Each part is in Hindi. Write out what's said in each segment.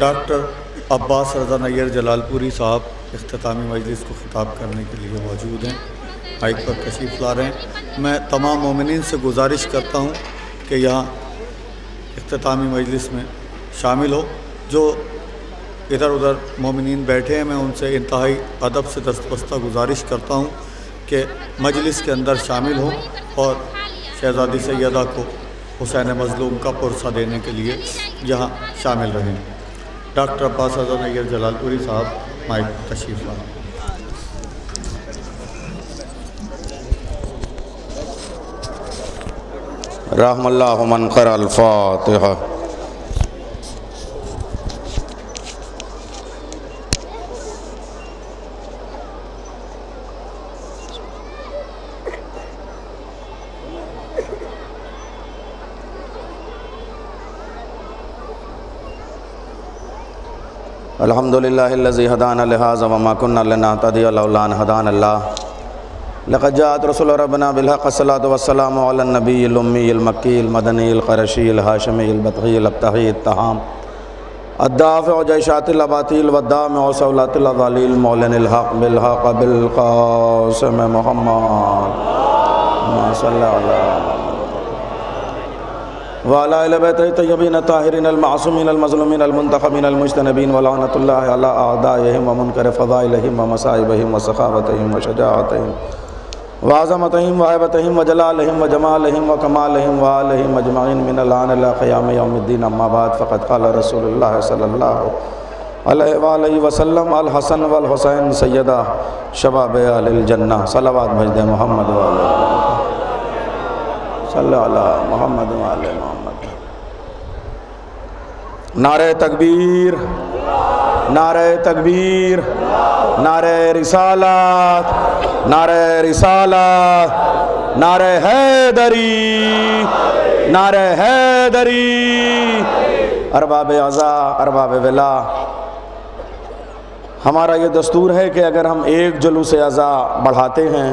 डॉक्टर अब्बास रजा नैयर जलालपुरी साहब अख्तामी मजलिस को ख़िताब करने के लिए मौजूद हैं। माइक पर तशरीफ़ ला रहे हैं। मैं तमाम ममिन से गुजारिश करता हूँ कि यहाँ अख्तामी मजलिस में शामिल हो। जो इधर उधर ममिन बैठे हैं, मैं उनसे इंतहाई अदब से दस्तबस्ता गुजारिश करता हूँ कि मजलिस के अंदर शामिल हों और शहज़ादी सैदा को हुसैन मज़लूम का पुरसा देने के लिए यहाँ शामिल रहें। डॉक्टर अब्बास आज़ा नैयर जलालपुरी साहब माइक तशरीफ़ ला रहमल्ला मन कर अलहमदिल्लाजी हदान लिहाज वमाकुन लनातदियान हदान अल्लाह लक़जात रसुल रबना बिलहक़सलात वसलाम नबीलम्मीमक्की मदनी क़रशी हाशमी बतही लबतही तहाम अद्दाफ़ जैशातिलबातिल वद्दाम वसौलातिल मौलनहक़ वालबैत तयबिन ताहरिन अलमासूमिन अलमज़लूमिन अलमुंतखबिन अलमुजतनबीन वलानतुल्लाह आदाहिम वमुनकर फ़ज़ाइलहिम व मसाइबहिम व सखावतहिम व शजाअतहिम वाज़मतहिम वाहबतहिम व जलालहिम व जमालहिम व कमालहिम व आलहिम अजमाइन मिन लान क़याम यौमिद्दीन। अम्मा बाद, फ़क़त क़ाल रसूलुल्लाह सल्लल्लाहु अलैहि वसल्लम, अल हसन वल हुसैन सैयदा शबाब अल जन्नह सलावत भजद मोहम्मद वाले मोहम्मद मोहम्मद। नारे तकबीर नारे तकबीर, नारे रिसालत नारे रिसालत, नारे हैदरी नारे हैदरी। अरबाब अज़ा अरबाब वला। हमारा ये दस्तूर है कि अगर हम एक जुलूस अज़ा बढ़ाते हैं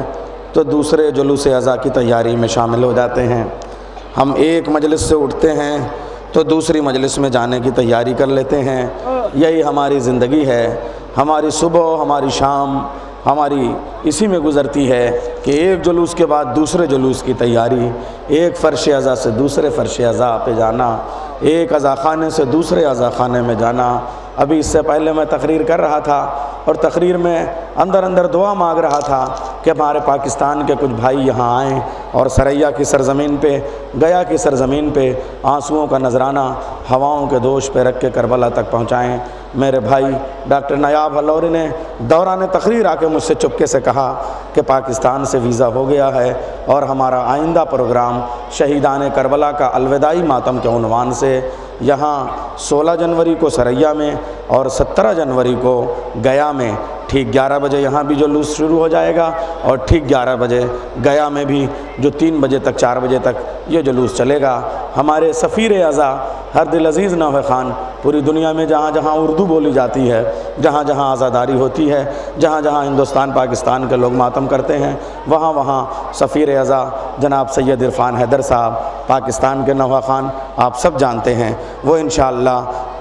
तो दूसरे जुलूस अज़ा की तैयारी में शामिल हो जाते हैं। हम एक मजलिस से उठते हैं तो दूसरी मजलिस में जाने की तैयारी कर लेते हैं। यही हमारी ज़िंदगी है। हमारी सुबह, हमारी शाम, हमारी इसी में गुज़रती है कि एक जुलूस के बाद दूसरे जुलूस की तैयारी। एक फ़र्श अज़ा से दूसरे फ़र्श अज़ा पे जाना। एक अज़ा खाने से दूसरे अज़ा खाने में जाना। अभी इससे पहले मैं तकरीर कर रहा था और तकरीर में अंदर अंदर दुआ मांग रहा था। कि हमारे पाकिस्तान के कुछ भाई यहाँ आएँ और सरैया की सरज़मीन पे, गया की सरज़मीन पे आंसुओं का नजराना हवाओं के दोष पे रख के करबला तक पहुँचाएँ। मेरे भाई डॉक्टर नयाब हलौरी ने दौरान तकरीर आके मुझसे चुपके से कहा कि पाकिस्तान से वीज़ा हो गया है और हमारा आइंदा प्रोग्राम शहीदान करबला का अलविदाई मातम के उनवान से यहाँ 16 जनवरी को सरैया में और 17 जनवरी को गया में ठीक 11 बजे यहाँ भी जुलूस शुरू हो जाएगा और ठीक 11 बजे गया में भी जो तीन बजे तक, चार बजे तक ये जुलूस चलेगा। हमारे सफ़ीर अज़ा हर दिल अज़ीज़ नव ख़ान, पूरी दुनिया में जहाँ जहाँ उर्दू बोली जाती है, जहाँ जहाँ आज़ादारी होती है, जहाँ जहाँ हिंदुस्तान, पाकिस्तान के लोग मातम करते हैं, वहाँ वहाँ सफ़ीर अज़ा जनाब सैयद इरफ़ान हैदर साहब, पाकिस्तान के नवा ख़ान, आप सब जानते हैं। वो इन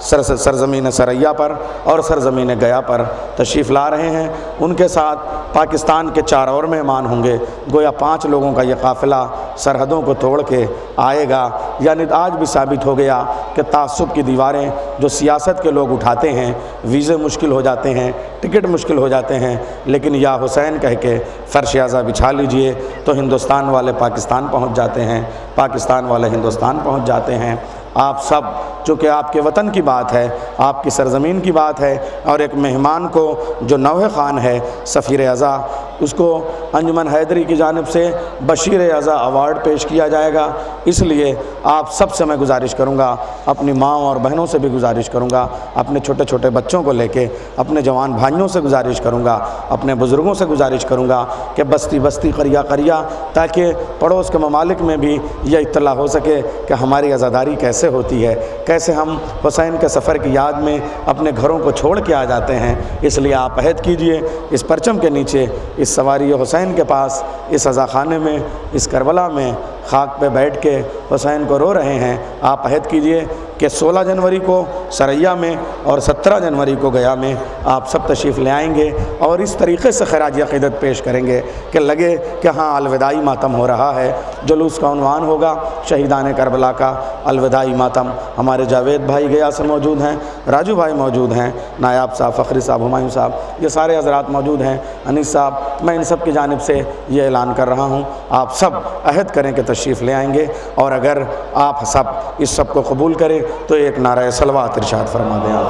सर सरज़मीन सरैया पर और सरज़मीन गया पर तशरीफ़ ला रहे हैं। उनके साथ पाकिस्तान के चार और मेहमान होंगे। गोया पाँच लोगों का यह काफ़िला सरहदों को तोड़ के आएगा। यानी आज भी साबित हो गया कि तसब की दीवारें जो सियासत के लोग उठाते हैं, वीज़े मुश्किल हो जाते हैं, टिकट मुश्किल हो जाते हैं। लेकिन या हुसैन कह के फ़र्श अज़ा बिछा लीजिए तो हिंदुस्तान वाले पाकिस्तान पहुँच जाते हैं। पाकिस्तान वाले हिंदुस्तान पहुँच जाते हैं। आप सब, चूँकि आपके वतन की बात है, आपकी सरज़मीन की बात है, और एक मेहमान को जो नौह ख़ान है, सफ़ीर अज़ा उसको अंजुमन हैदरी की जानब से बशीर अज़ा अवार्ड पेश किया जाएगा। इसलिए आप सबसे मैं गुजारिश करूँगा, अपनी माँ और बहनों से भी गुजारिश करूँगा, अपने छोटे छोटे बच्चों को लेके, अपने जवान भाइयों से गुजारिश करूँगा, अपने बुज़ुर्गों से गुजारिश करूँगा कि बस्ती बस्ती, करिया करिया, ताकि पड़ोस के ममालिक में भी यह इतला हो सके कि हमारी आज़ादारी कैसे होती है, कैसे हम हुसैन के सफ़र की याद में अपने घरों को छोड़ के आ जाते हैं। इसलिए आप अहद कीजिए, इस परचम के नीचे, इस सवारी हुसैन के पास इस अज़ा खाने में इस करबला में खाक पे बैठ के हुसैन को रो रहे हैं, आप अहद कीजिए कि 16 जनवरी को सरैया में और सत्रह जनवरी को गया में आप सब तशरीफ़ ले आएँगे और इस तरीके से खराज अकीदत पेश करेंगे कि लगे कि हाँ अलविदाई मातम हो रहा है। जुलूस का उनवान होगा, शहीदान करबला का अलविदाई मातम। हमारे जावेद भाई गया से मौजूद हैं, राजू भाई मौजूद हैं, नायाब साहब, फ़खरी साहब, हुमायूं साहब, ये सारे हजरात मौजूद हैं। अनीस साहब, मैं इन सब की जानब से ये ऐलान कर रहा हूँ। आप सब अहद करें कि तशरीफ़ ले आएँगे। और अगर आप सब इस सबको कबूल करें तो एक नारा सलवा इरशाद फरमा दें आप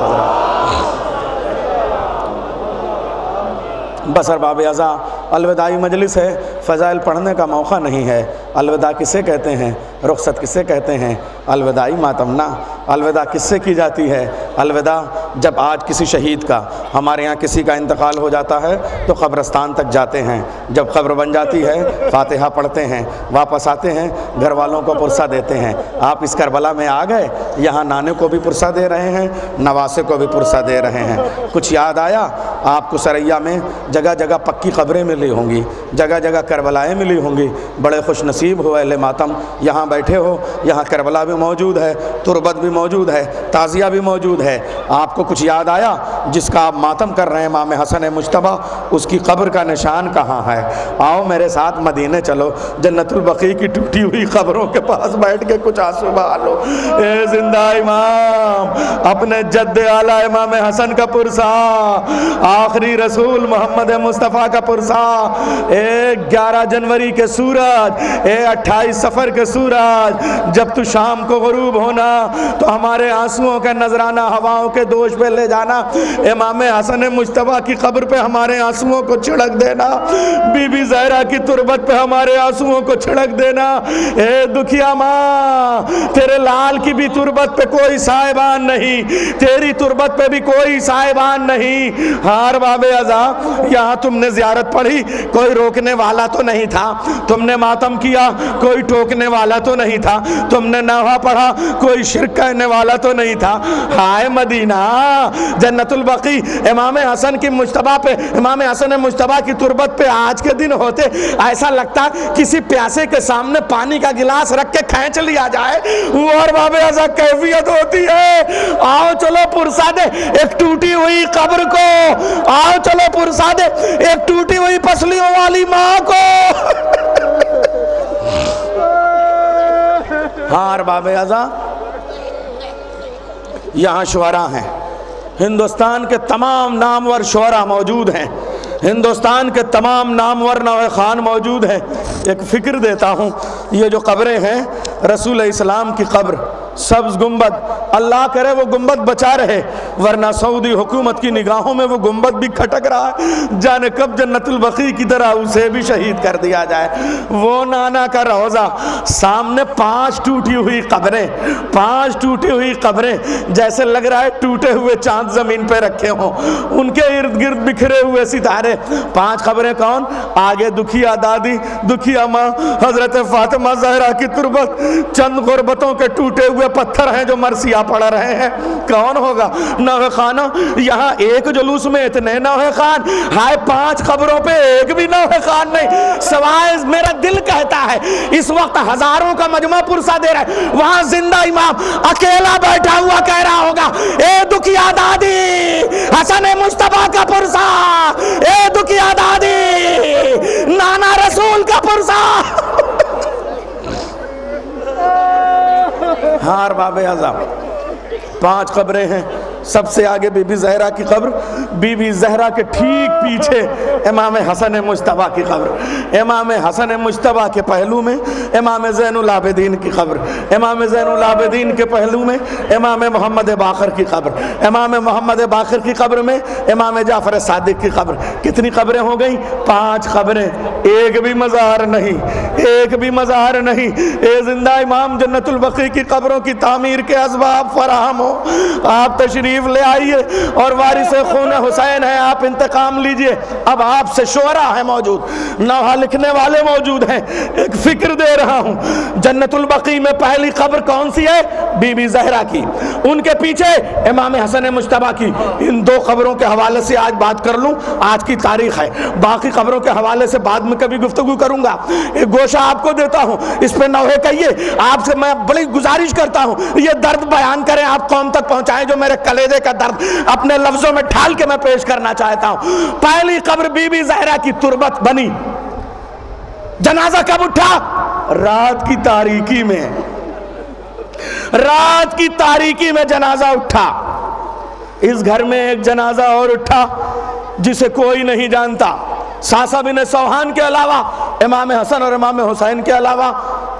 बसर बाब अज़ा, अलविदाई मजलिस है। फ़ज़ाइल पढ़ने का मौका नहीं है। अलविदा किसे कहते हैं? रुखसत किसे कहते हैं? अलविदाई मातमना। अलविदा किससे की जाती है? अलविदा जब आज किसी शहीद का, हमारे यहाँ किसी का इंतकाल हो जाता है तो कब्रस्तान तक जाते हैं। जब खबर बन जाती है, फातिहा पढ़ते हैं, वापस आते हैं घर वालों को पुरसा देते हैं। आप इस करबला में आ गए, यहाँ नाने को भी पुरसा दे रहे हैं, नवासे को भी पुरसा दे रहे हैं। कुछ याद आया? आपको सरैया में जगह जगह पक्की खबरें मिली होंगी जगह जगह करबलाएँ मिली होंगी, बड़े खुश नसीब हो, अहले मातम। यहाँ बैठे हो, यहाँ करबला भी मौजूद है, तुरबत भी मौजूद है, ताज़िया भी मौजूद है। आपको कुछ याद आया, जिसका आप मातम कर रहे हैं माम हसन मुशतबा, उसकी कब्र का निशान कहाँ है? आओ मेरे साथ मदीने चलो जन्नतुलबकी की टूटी हुई खबरों के पास बैठ के कुछ आँसू बहा लो ए ज़िंदा इमाम, अपने जद्द आला इमाम हसन का पुरसा, आखिरी रसूल मोहम्मद मुस्तफ़ा का पुरसा। एक ग्यारह जनवरी के सूरज ए अट्ठाईस सफ़र के सूरज, जब तू शाम को गरूब होना तो हमारे आंसुओं का नजराना, हवाओं के दोष पे ले जाना। इमाम हसन मुशतबा की कब्र पे हमारे आंसुओं को छिड़क देना। बीबी जहरा की तुरबत पे हमारे आंसुओं को छिड़क देना। ए दुखिया माँ, तेरे लाल की भी तुरबत पे कोई साहिबान नहीं, तेरी तुरबत पे भी कोई साहिबान नहीं। हार बाबे अजा, यहाँ तुमने जियारत पढ़ी, कोई रोकने वाला तो नहीं था। तुमने मातम किया कोई टोकने वाला तो नहीं था। तुमने नहा पढ़ा, कोई शिरक कहने वाला तो नहीं था। हाय मदीना, जन्नतुल बकी, इमाम हसन की मुशतबा पे, इमाम हसन मुशतबा की तुरबत पे आज के दिन होते, ऐसा लगता किसी प्यासे के सामने पानी का गिलास रख के खींच लिया जाए और बाबे ऐसा कैफियत होती है। आओ चलो पुरसा दे एक टूटी हुई कब्र को, आओ चलो पुरसा दे एक टूटी हुई पसलियों वाली माँ को। हाँ अरबाब अज़ा यहाँ शुरा हैं। हिंदुस्तान के तमाम नामवर शुरा मौजूद हैं। हिंदुस्तान के तमाम नामवर नव खान मौजूद हैं। एक फ़िक्र देता हूँ, ये जो कब्रें हैं, रसूल इस्लाम की कब्र, सब्ज गुंबद अल्लाह करे वो गुंबद बचा रहे, वरना सऊदी हुकूमत की निगाहों में वो गुंबद भी खटक रहा है। जाने कब जन्नतुल बकी की तरह उसे भी शहीद कर दिया जाए। वो नाना का रोज़ा, सामने पाँच टूटी हुई कब्रें, पाँच टूटी हुई कब्रें, जैसे लग रहा है टूटे हुए चाँद ज़मीन पे रखे हों। उनके इर्द गिर्द बिखरे हुए सितारे। पाँच खबरें कौन? आगे दुखिया दादी, दुखिया माँ, हज़रत फातिमा जहरा की तुरबत। चंद गुरबतों के टूटे हुए पत्थर हैं जो मरसिया पड़ रहे हैं। कौन होगा? नवे खाना, यहाँ एक जुलूस में इतने नवे खान। हाय, पाँच खबरों पे एक भी नवे खान नहीं। सवाए मेरा दिल कहता है, इस वक्त हज़ारों का मजमा पुरसा दे रहा है। वहाँ ज़िंदा इमाम, अकेला बैठा हुआ कह रहा होगा, ए दुखिया दादी हसन मुस्तफ़ा का पुरसा, ए दुखिया दादी नाना रसूल का पुरसा। हार बाबे आज़म पाँच खबरें हैं। सबसे आगे बीबी जहरा की कब्र बीबी जहरा के ठीक पीछे इमाम हसन मुशतबा की कब्र इमाम हसन मुशतबा के पहलू में, इमाम जैनलाबदीन की कब्र इमाम जैनलाबदीन के पहलू में, इमाम मोहम्मद बाखर की कब्र इमाम मोहम्मद बाखर की कब्र में, इमाम जाफ़र सादिक की कब्र कितनी कब्रें हो गई? पाँच कब्रें एक भी मज़ार नहीं। एक भी मज़ार नहीं। ए ज़िंदा इमाम जन्नतुलबकी की कब्रों की तामीर के इसबाब फराहम हो। आप तशरी तशरीफ़ ले आइए और वारिस खून हुसैन है, आप इंतकाम लीजिए। अब आपसे शोरा है मौजूद नवा लिखने वाले मौजूद हैं। एक फ़िक्र दे रहा हूँ, जन्नतुल बकी में पहली खबर कौन सी है? बीबी जहरा की। उनके पीछे इमाम हसन मुशतबा की। इन दो खबरों के हवाले से आज बात कर लूँ, आज की तारीख है। बाकी खबरों के हवाले से बाद में कभी गुफ्तु करूँगा। एक गोशा आपको देता हूँ, इस पर नौहे कहिए। आपसे मैं बड़ी गुजारिश करता हूँ, ये दर्द बयान करें, आप कौम तक पहुंचाएँ जो मेरे कलेजे का दर्द अपने लफ्जों में ढाल के मैं पेश करना चाहता हूँ। पहली खबर बीबी जहरा की तुरबत बनी। जनाजा कब उठा? रात की तारीकी में। रात की तारीकी में जनाजा उठा। इस घर में एक जनाजा और उठा, जिसे कोई नहीं जानता। सासा बिन सौहान के अलावा, इमाम हसन और इमाम हुसैन के अलावा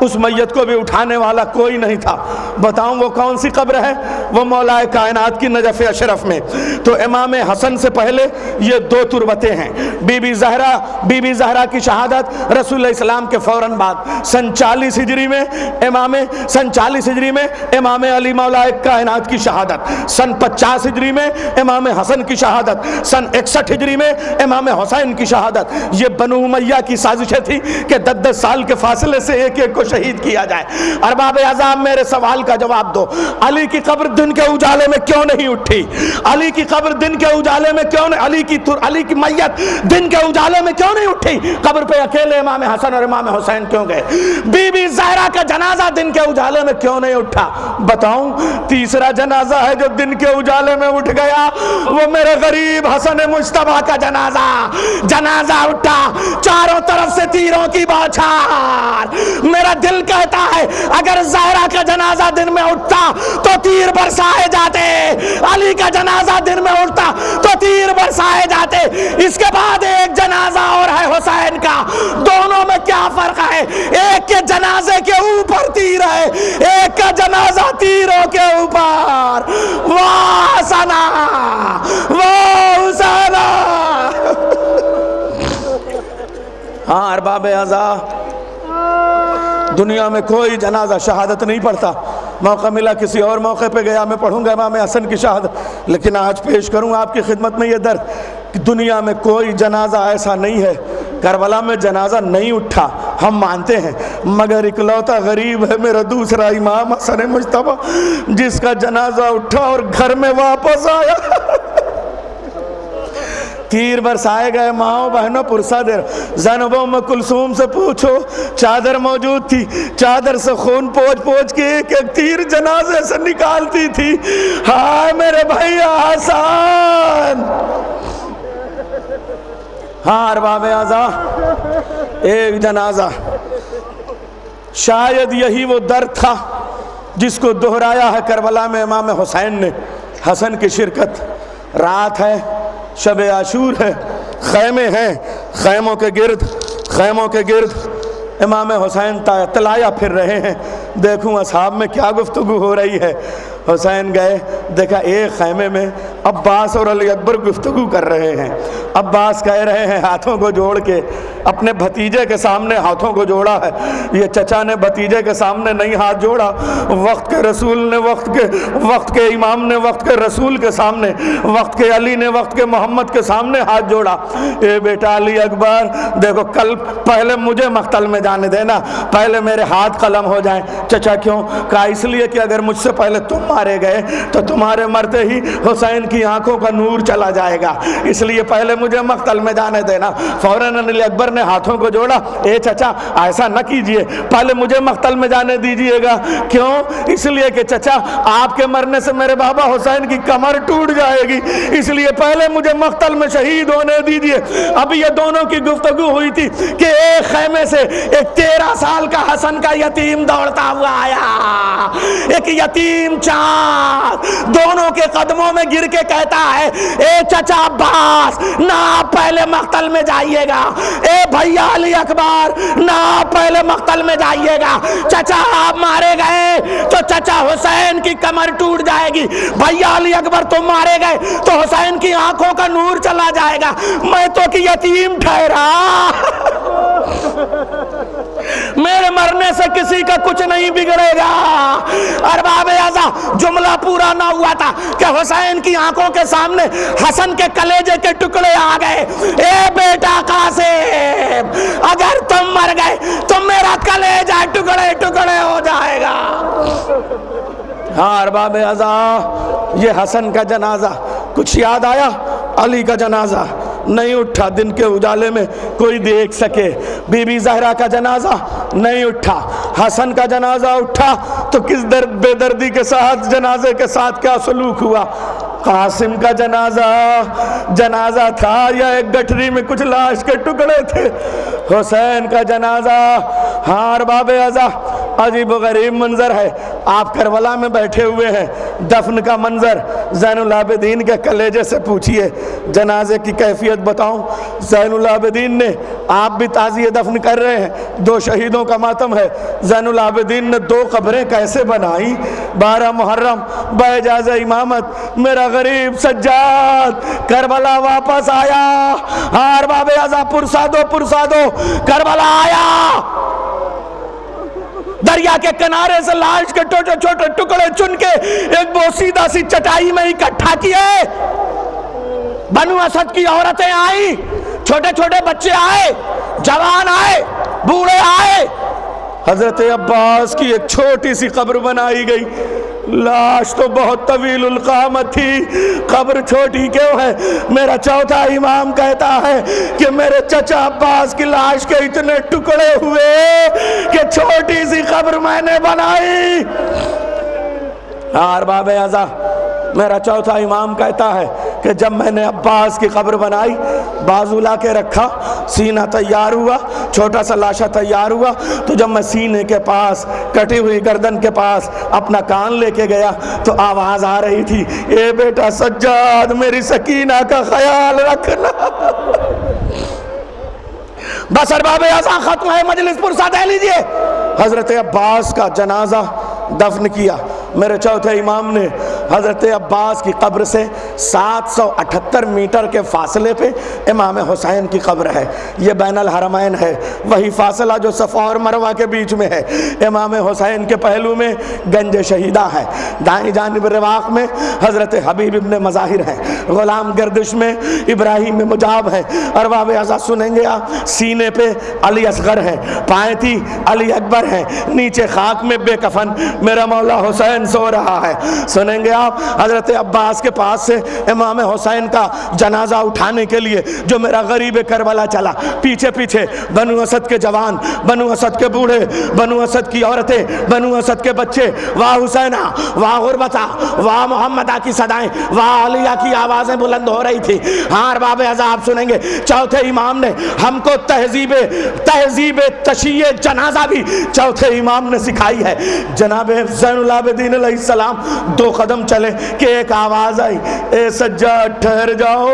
उस मैयत को भी उठाने वाला कोई नहीं था। बताऊँ वो कौन सी कब्र है? वो मौलाए कायनात की नजफ अशरफ में। तो इमाम हसन से पहले ये दो तुरबतें हैं। बीबी जहरा बीबी जहरा की शहादत, रसूल इस्लाम के फ़ौर बाद। सन चालीस हिजरी में इमाम, सन चालीस हिजरी में इमाम अली मौलाए कायनात की शहादत। सन पचास हिजरी में इमाम हसन की शहादत। सन इकसठ हिजरी में इमाम हुसैन की शहादत। ये बनु मैया की साजिशें थी कि दस दस साल के फासले से एक एक को शहीद किया जाए। अरबाब आज़ाम मेरे सवाल का जवाब दो। अली की कब्र दिन के उजाले में क्यों नहीं उठी? अली की कब्र दिन के उजाले में क्यों नहीं अली की अली की मैयत दिन के उजाले में क्यों नहीं उठी? कब्र पे अकेले इमाम हसन और इमाम हुसैन क्यों गए? बीबी जहरा का जनाजा दिन के उजाले में क्यों नहीं उठा? बताऊँ, तीसरा जनाजा है जो दिन के उजाले में उठ गया, वो मेरे गरीब हसन मुश्तबा का जनाजा। जनाजा उठा, चारों तरफ़ से तीरों की बौछार। मेरा दिल कहता है, अगर जहरा का जनाजा दिन में उठता तो तीर बरसाए जाते। अली का जनाजा दिन में उठता तो तीर बरसाए जाते। इसके बाद एक जनाजा और है हुसैन का। दोनों में क्या फ़र्क है? एक के जनाजे के ऊपर तीर है, एक का जनाजा तीरों के ऊपर। वाह हाँ अरबाब आज़ा दुनिया में कोई जनाजा शहादत नहीं पढ़ता। मौका मिला किसी और मौके पे गया, मैं पढ़ूँगा इमाम हसन की शहादत। लेकिन आज पेश करूँ आपकी खिदमत में ये दर्द कि दुनिया में कोई जनाजा ऐसा नहीं है। करबला में जनाजा नहीं उठा, हम मानते हैं। मगर इकलौता गरीब है मेरा दूसरा इमाम हसन मुशतबा जिसका जनाजा उठा और घर में वापस आया। तीर बरसाए गए माओ बहनों पुरसा देर। जनबों में कुलसूम से पूछो, चादर मौजूद थी। चादर से खून पोच पोच के एक एक तीर जनाजे से निकालती थी। हाय मेरे भैया आसान। हाँ अरबाब आजा। एक जनाजा। शायद यही वो दर्द था जिसको दोहराया है करबला में इमाम हुसैन ने। हसन की शिरकत। रात है शब आशूर है, खैमे हैं, खैमों के गिर्द, खैमों के गिर्द। इमाम हुसैन तलाया फिर रहे हैं। देखूँ असहाब में क्या गुफ्तु हो रही है। हुसैन गए, देखा, एक खैमे में अब्बास और अली अकबर गुफ्तु कर रहे हैं। अब्बास कह रहे हैं, हाथों को जोड़ के, अपने भतीजे के सामने हाथों को जोड़ा है। ये चचा ने भतीजे के सामने नहीं हाथ जोड़ा। वक्त के रसूल ने वक्त के वक्त के इमाम ने वक्त के रसूल के सामने, वक्त के अली ने वक्त के मोहम्मद के सामने हाथ जोड़ा। ए बेटा अली अकबर, देखो, कल पहले मुझे मख्तल में जाने देना। पहले मेरे हाथ कलम हो जाए। चचा क्यों? कहा, इसलिए कि अगर मुझसे पहले तुम मारे गए तो तुम्हारे मरते ही हुसैन की आँखों का नूर चला जाएगा। इसलिए पहले मुझे मख्तल में जाने देना। फ़ौरन अली अकबर ने हाथों को जोड़ा। ए चचा, ऐसा न कीजिए। पहले मुझे मख्तल में जाने दीजिएगा। क्यों? इसलिए कि चचा, आपके मरने से मेरे बाबा हुसैन की कमर टूट जाएगी। इसलिए पहले मुझे मख्तल में शहीद होने दीजिए। अभी ये दोनों की गुफ्तगु हुई थी कि एक खैमे से एक तेरह साल का हसन का यतीम दौड़ता हुआ आया। एक यतीम चाँद। दोनों के कदमों में गिर के कहता है, ए चचा अब्बास, ना पहले मख्तल में जाइएगा। ए भैया अली अकबर, ना पहले मख्तल में जाइएगा। चचा, आप मारे गए तो चचा हुसैन की कमर टूट जाएगी। भैया अली अकबर, तुम मारे गए तो हुसैन की आँखों का नूर चला जाएगा। मैं तो कि यतीम ठहरा। मरने से किसी का कुछ नहीं बिगड़ेगा। अरबाब आजा, जुमला पूरा ना हुआ था कि हुसैन की आँखों के सामने हसन के कलेजे के टुकड़े आ गए। ए बेटा कासिम, अगर तुम मर गए तो मेरा कलेजा टुकड़े टुकड़े हो जाएगा। हाँ अरबाब अजा ये हसन का जनाजा, कुछ याद आया? अली का जनाजा। नहीं उठा दिन के उजाले में कोई देख सके। बीबी जहरा का जनाजा नहीं उठा। हसन का जनाजा उठा तो किस दर्द बेदर्दी के साथ, जनाजे के साथ क्या सलूक हुआ? कासिम का जनाजा जनाजा था या एक गठरी में कुछ लाश के टुकड़े थे? हुसैन का जनाजा, हार बाबे अजा अजीब गरीब मंजर है। आप करबला में बैठे हुए हैं। दफन का मंजर जैनुल आबिदीन के कलेजे से पूछिए। जनाजे की कैफियत बताऊँ। जैनुल आबिदीन ने, आप भी ताज़ी दफन कर रहे हैं। दो शहीदों का मातम है। जैनुल आबिदीन ने दो कब्रें कैसे बनाई? बारह मुहर्रम, बजाज इमामत। मेरा गरीब सज्जाद, करबला वापस आया। हार बाबे आजा पुरसा दो पुरसा दो करबला आया। दरिया के किनारे से लाश के छोटे छोटे टुकड़े चुन के एक बोसीदा सी चटाई में इकट्ठा किए। बनु असद की औरतें आई, छोटे छोटे बच्चे आए, जवान आए, बूढ़े आए हज़रत अब्बास की एक छोटी सी कब्र बनाई गई। लाश तो बहुत तवील उलकामत थी। कब्र छोटी क्यों है? मेरा चौथा इमाम कहता है कि मेरे चचा अब्बास की लाश के इतने टुकड़े हुए कि छोटी सी कब्र मैंने बनाई। हार बाबे आजा मेरा चौथा इमाम कहता है कि जब मैंने अब्बास की कब्र बनाई, बाजू ला के रखा, सीना तैयार हुआ, छोटा सा लाशा तैयार हुआ तो जब मैं सीने के पास, कटी हुई गर्दन के पास अपना कान लेके गया तो आवाज़ आ रही थी, ए बेटा सज्जाद, मेरी सकीना का ख्याल रखना। बस अरबाब आजा खत्म है, मजलिस पुरसा दे लीजिए। हज़रत अब्बास का जनाजा दफन किया। मेरे चौथे इमाम ने हज़रत अब्बास की कब्र से 778 मीटर के फासले पे इमाम हुसैन की कब्र है। ये बैन हरमैन है। वही फासला जो सफ़ा और मरवा के बीच में है। इमाम हुसैन के पहलू में गंज शहीदा है। दाई जानब रवाक में हज़रत हबीब इबन मज़ाहिर है। ग़ुलाम गर्दिश में इब्राहिम मुजाब है। अरबाब अजा सुनेंगे आप। सीने पे अली असगर है। पाएती अली अकबर है। नीचे खाक में बेकफन। मेरा मौला हुसैन सो रहा है। सुनेंगे आप? हज़रत अब्बास के पास से इमाम हुसैन का जनाजा उठाने के लिए जो मेरा गरीब करबला चला। पीछे पीछे, बनु असद के जवान, बनु असद के बूढ़े, बनु असद की औरतें, बनु असद के बच्चे, वाह हुसैना वाह गुरबता वाह मोहम्मदा की सदाएँ, वाह अलिया की आवाज़ें बुलंद हो रही थी। हाँ बाब अजाब सुनेंगे। चौथे इमाम ने हमको तहजीब तहजीब तशीय जनाजा भी चौथे इमाम ने सिखाई है। जनाब सलाम दो कदम चले कि एक आवाज़ आई ए सज्जा ठहर जाओ।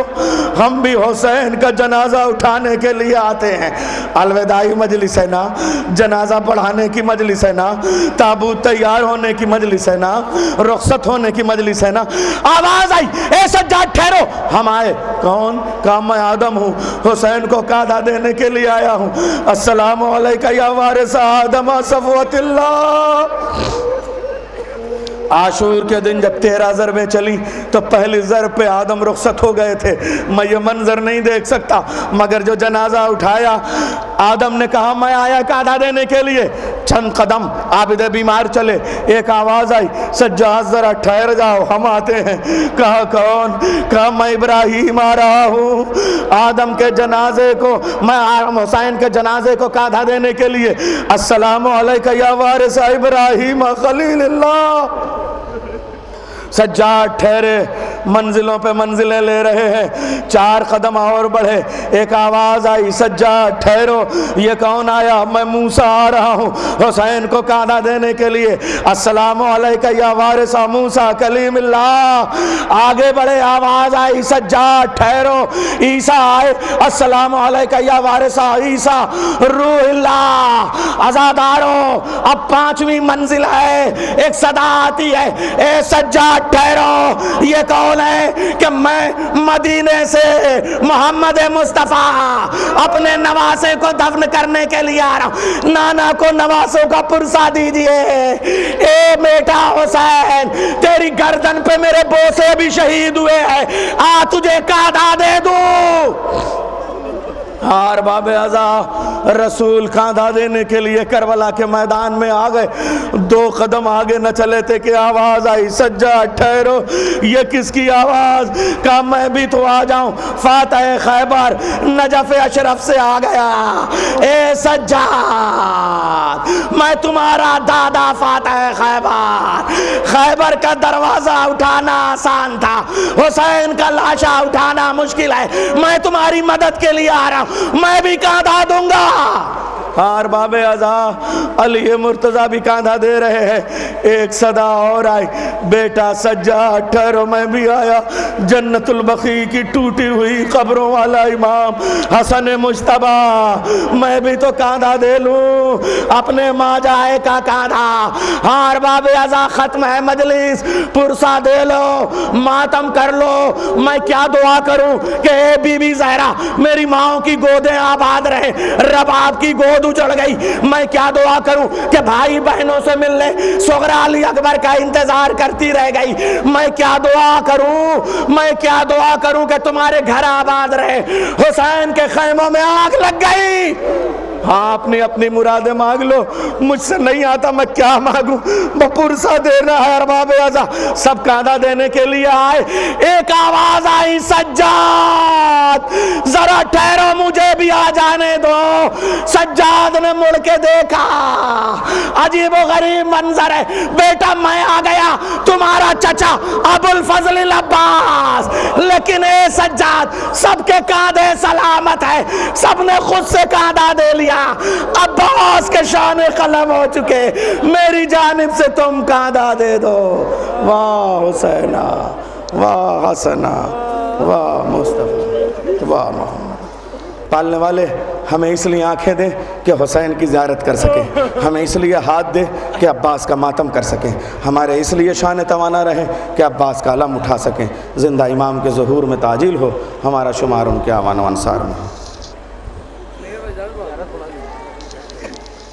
हम भी हुसैन का जनाजा उठाने के लिए आते हैं। अलविदाई मजलिस है ना? जनाजा पढ़ाने की मजलिस है ना? ताबूत तैयार होने की मजलिस है ना? रुखसत होने की मजलिस है ना? आवाज़ आई, ए सज्जा ठहरो। हम आए, कौन? कहा मैं आदम हूँ? हुसैन को कादा देने के लिए आया हूँ। अस्सलाम या वारिस आदम सफवतिल्ला आशूर के दिन जब तेरह जरबें चली तो पहली ज़र पे आदम रुखसत हो गए थे। मैं ये मंजर नहीं देख सकता, मगर जो जनाजा उठाया, आदम ने कहा, मैं आया कादा देने के लिए। चंद कदम, आबिद बीमार चले। एक आवाज़ आई सज्जाद ज़रा ठहर जाओ, हम आते हैं। कहा, कौन? कहा, मैं इब्राहिम आ रहा हूँ। आदम के जनाजे को, मैं आरम हुसैन के जनाजे को काधा देने के लिए, अस्सलाम या वारिस इब्राहिम खलील्लाह सज्जाद ठहरे। मंजिलों पे मंजिलें ले रहे हैं। चार कदम और बढ़े। एक आवाज़ आई, सज्जा, ठहरो। ये कौन आया? मैं मूसा आ रहा हूँ। हुसैन को काना देने के लिए। अस्सलाम या वारिसा मूसा कलीमिल्ला आगे बढ़े, आवाज़ आई, सज्जा, ठहरो। ईसा आए, अस्सलाम या वारिसा, ईसा रूहिल्ला आज़ादारों, अब पांचवी मंजिल है। एक सदा आती है। ए सज्जा, ठहरो। ये कौन बोले कि मैं मदीने से मोहम्मद मुस्तफ़ा अपने नवासे को दफन करने के लिए आ रहा हूँ। नाना को नवासों का पुरसा दीजिए। ए बेटा हुसैन, तेरी गर्दन पे मेरे बोसे भी शहीद हुए हैं। आ तुझे कादा दे दूँ। हार बाबे आजा। रसूल कांधा देने के लिए करबला के मैदान में आ गए। दो कदम आगे न चले थे कि आवाज़ आई, सज्जा ठहरो, ये किसकी आवाज़? का मैं भी तो आ जाऊँ? फातह खैबर, नजफ अशरफ से आ गया। ए सज्जा, मैं तुम्हारा दादा फातह खैबर। खैबर का दरवाज़ा उठाना आसान था, हुसैन का लाशा उठाना मुश्किल है। मैं तुम्हारी मदद के लिए आ रहा मैं भी कांधा दूँगा। हार बाबे आजा अली मुर्तजा भी कांधा दे रहे हैं। एक सदा और आई बेटा सज्जा, ठहरो, मैं भी आया। जन्नतुल की टूटी हुई खबरों वाला इमाम हसन मुश्तबा। मैं भी तो कांधा दे लूँ। अपने माँ जाए का कांधा। हार बाबे अजा, खत्म है मजलिस। पुरसा दे लो, मातम कर लो। मैं क्या दुआ करूँ? कि बीबी जहरा, मेरी माओ की गोदें आबाद रहे। रबाब की गोद उजड़ गई। मैं क्या दुआ करूँ कि भाई बहनों से मिलने सोगरा अली अकबर का इंतज़ार करती रह गई। मैं क्या दुआ करूँ? मैं क्या दुआ करूँ कि तुम्हारे घर आबाद रहे? हुसैन के खेमों में आग लग गई। हाँ अपनी अपनी मुरादे मांग लो। मुझसे नहीं आता, मैं क्या मांगू? पुरसा देना है, अरबाब आजा। सब कांधा देने के लिए आए। एक आवाज़ आई, सज्जाद! जरा ठहरो, मुझे भी आ जाने दो। सज्जाद ने मुड़ के देखा, अजीब गरीब मंजर है। बेटा, मैं आ गया, तुम्हारा चचा अबुल फजल अब्बास। लेकिन ए सज्जाद, सबके कांधे सलामत है। सबने खुद से कांधा दे लिया। अब्बास के शान कलम हो चुके। मेरी जानब से तुम कांधा दे दो। वाह, हुसैना। वाह, हसना। वाह, मुस्तफ़ा। वाह, मोहम्मद। पालने वाले, हमें इसलिए आँखें दें कि हुसैन की ज्यारत कर सकें। हमें इसलिए हाथ दें कि अब्बास का मातम कर सकें। हमारे इसलिए शान तवाना रहे कि अब्बास का अलम उठा सकें। ज़िंदा इमाम के जहूर में ताजील हो, हमारा शुमार उनके आवान अनसार में हो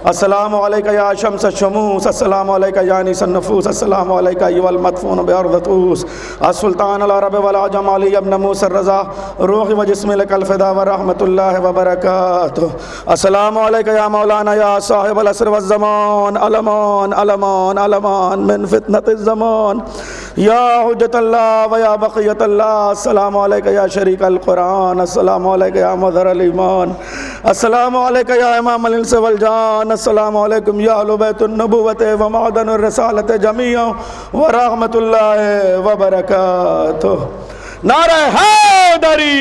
फुकरा अस्सलाम या शम्स शमूस अस्सलाम वालेकुम या निसन नफूस अस्सलाम वालेकुम अय्युल मदफून बिअर्दतूस अस्सुल्तान अल अरब वल अजम अली इब्न रज़ा रूह व जिस्म लकल व रहमतुल्लाह व बरकातुहू या मौलाना या साहिब असर व अलमान अलमान अलमान मिन फितनत या हुज्जत व या बक़ियत अल्लाह या शरीक अल कुरान या मदर अल ईमान या इमाम अल इंस वल जान अस्सलाम वालेकुम या अहल बैतुन नबुव्वत व मअदन रसालत जमीअ व रहमतुल्लाह व बरकातुहू नारे हैदरी